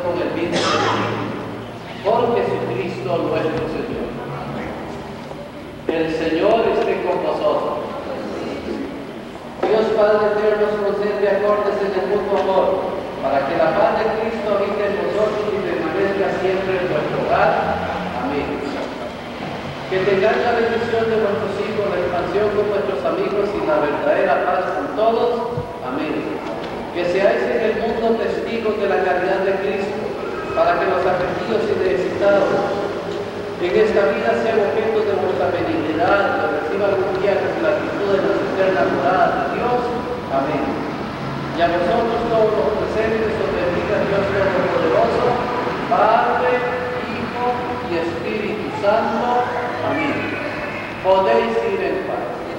con el bien de Por Jesucristo nuestro Señor. El Señor esté con vosotros. Dios Padre Eterno nos concede acordes en el mutuo amor, para que la paz de Cristo habite en nosotros y permanezca siempre en nuestro hogar. Amén. Que tengáis la bendición de vuestros hijos, la expansión con vuestros amigos y la verdadera paz con todos. Amén. Que seáis en el mundo testigos de la caridad de Cristo, para que los afligidos y necesitados en esta vida sean objetos de nuestra benignidad, que reciban un día la plenitud de las eternas moradas de Dios. Amén. Y a nosotros todos los presentes os bendiga Dios Todopoderoso, Padre, Hijo y Espíritu Santo. Amén. Podéis ir en paz.